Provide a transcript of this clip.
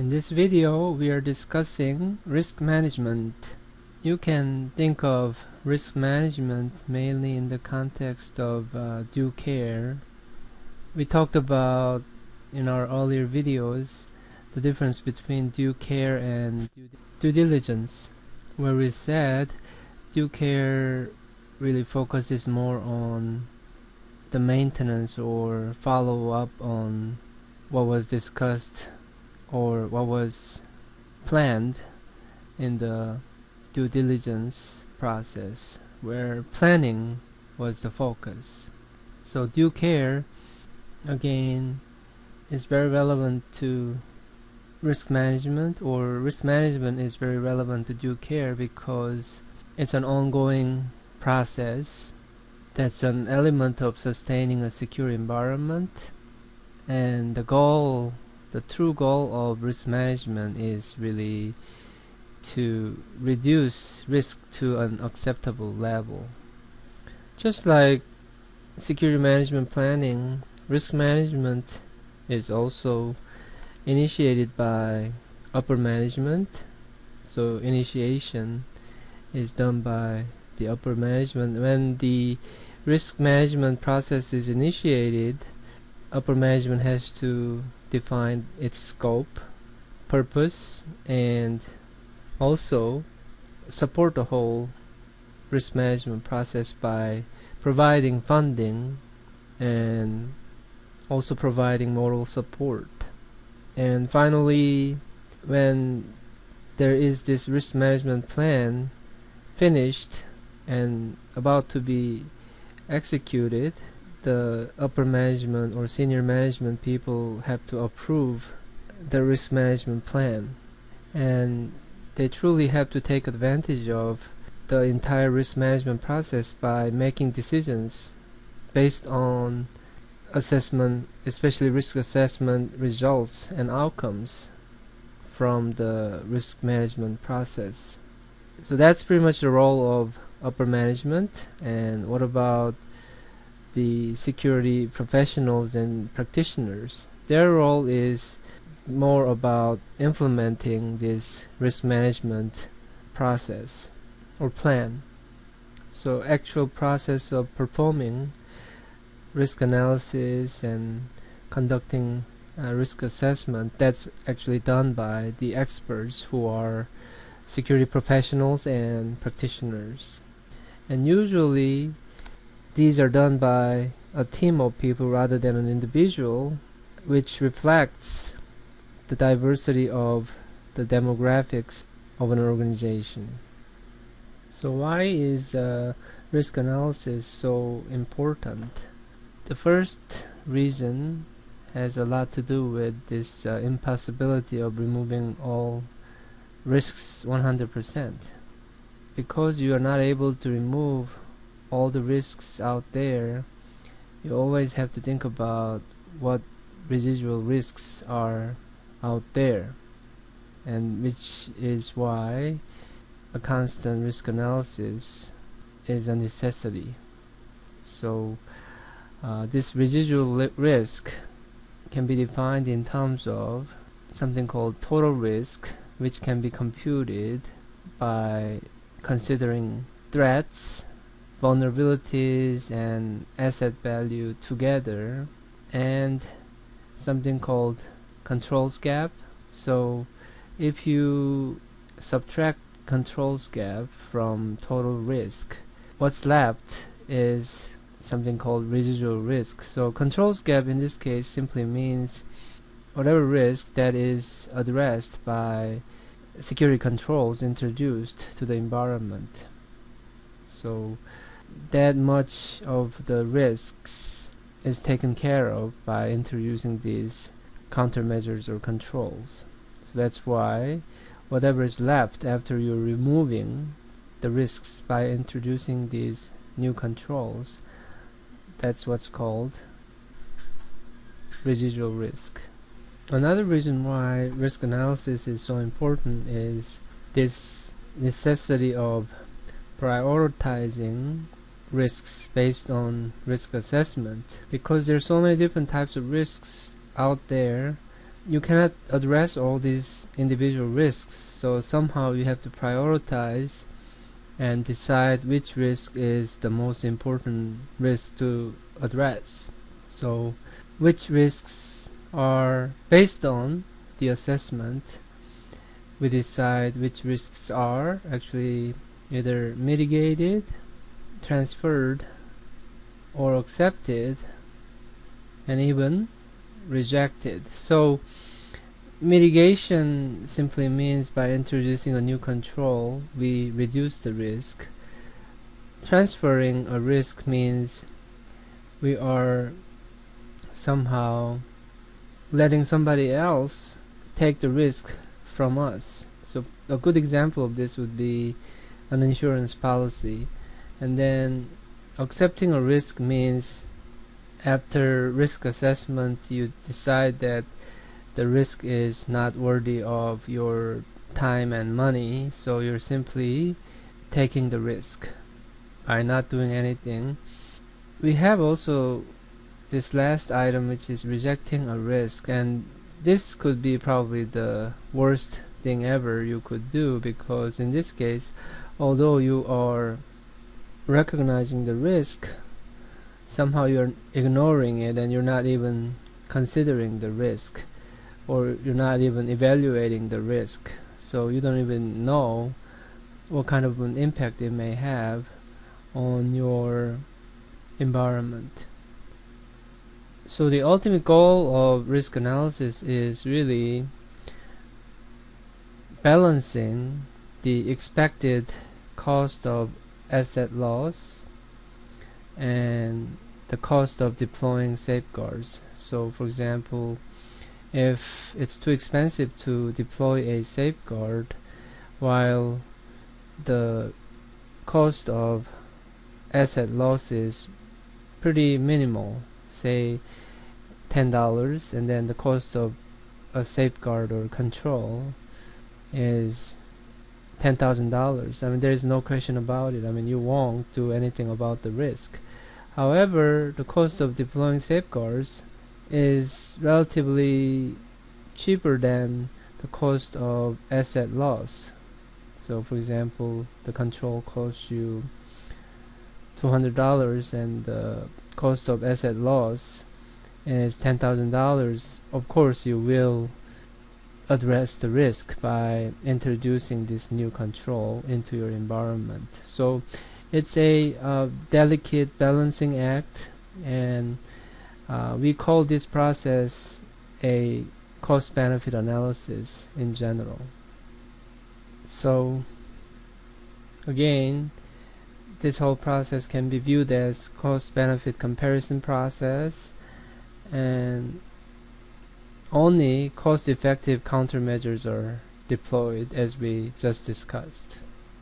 In this video we are discussing risk management. You can think of risk management mainly in the context of uh, due care. We talked about in our earlier videos the difference between due care and due, due diligence where we said due care really focuses more on the maintenance or follow up on what was discussed or what was planned in the due diligence process where planning was the focus. So due care again is very relevant to risk management or risk management is very relevant to due care because it's an ongoing process that's an element of sustaining a secure environment and the goal the true goal of risk management is really to reduce risk to an acceptable level. Just like security management planning, risk management is also initiated by upper management. So initiation is done by the upper management. When the risk management process is initiated, upper management has to define its scope, purpose, and also support the whole risk management process by providing funding and also providing moral support. And finally, when there is this risk management plan finished and about to be executed, the upper management or senior management people have to approve the risk management plan. And they truly have to take advantage of the entire risk management process by making decisions based on assessment especially risk assessment results and outcomes from the risk management process. So that's pretty much the role of upper management. And what about the security professionals and practitioners. Their role is more about implementing this risk management process or plan. So actual process of performing risk analysis and conducting risk assessment that's actually done by the experts who are security professionals and practitioners. And usually these are done by a team of people rather than an individual, which reflects the diversity of the demographics of an organization. So why is uh, risk analysis so important? The first reason has a lot to do with this uh, impossibility of removing all risks 100% because you are not able to remove all the risks out there you always have to think about what residual risks are out there and which is why a constant risk analysis is a necessity. So uh, this residual risk can be defined in terms of something called total risk which can be computed by considering threats vulnerabilities and asset value together and something called controls gap. So if you subtract controls gap from total risk what's left is something called residual risk. So controls gap in this case simply means whatever risk that is addressed by security controls introduced to the environment. So that much of the risks is taken care of by introducing these countermeasures or controls. So that's why whatever is left after you're removing the risks by introducing these new controls, that's what's called residual risk. Another reason why risk analysis is so important is this necessity of prioritizing risks based on risk assessment. Because there's so many different types of risks out there you cannot address all these individual risks. So somehow you have to prioritize and decide which risk is the most important risk to address. So which risks are based on the assessment we decide which risks are actually either mitigated transferred or accepted and even rejected. So mitigation simply means by introducing a new control we reduce the risk. Transferring a risk means we are somehow letting somebody else take the risk from us. So a good example of this would be an insurance policy. And then accepting a risk means after risk assessment you decide that the risk is not worthy of your time and money so you're simply taking the risk by not doing anything. We have also this last item which is rejecting a risk and this could be probably the worst thing ever you could do because in this case although you are recognizing the risk somehow you're ignoring it and you're not even considering the risk or you're not even evaluating the risk. So you don't even know what kind of an impact it may have on your environment. So the ultimate goal of risk analysis is really balancing the expected cost of asset loss and the cost of deploying safeguards. So for example, if it's too expensive to deploy a safeguard while the cost of asset loss is pretty minimal, say $10 and then the cost of a safeguard or control is $10,000. I mean, there is no question about it. I mean, you won't do anything about the risk. However, the cost of deploying safeguards is relatively cheaper than the cost of asset loss. So, for example, the control costs you $200 and the cost of asset loss is $10,000. Of course, you will address the risk by introducing this new control into your environment. So it's a uh, delicate balancing act and uh, we call this process a cost benefit analysis in general. So again this whole process can be viewed as cost benefit comparison process and only cost-effective countermeasures are deployed as we just discussed.